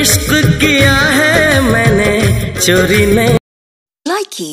इश्क किया है मैंने चोरी नहीं। लाइकी